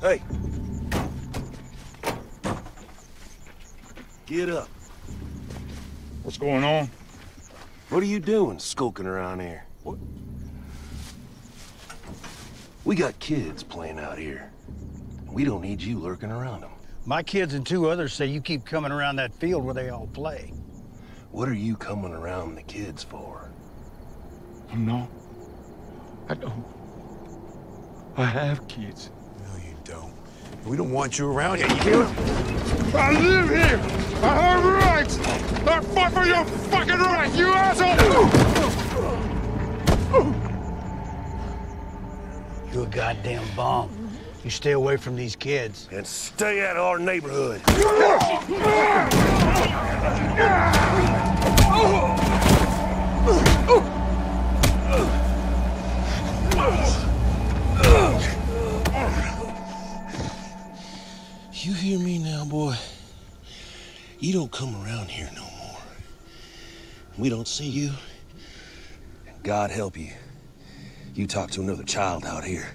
Hey. Get up. What's going on? What are you doing skulking around here? What? We got kids playing out here. We don't need you lurking around them. My kids and two others say you keep coming around that field where they all play. What are you coming around the kids for? No. I don't. I have kids. No, you don't. We don't want you around here. You hear it? I live here! I have rights! I fight for your fucking rights, you asshole! You're a goddamn bomb. You stay away from these kids. And stay out of our neighborhood. Ah! You hear me now, boy? You don't come around here no more. We don't see you. God help you. You talk to another child out here.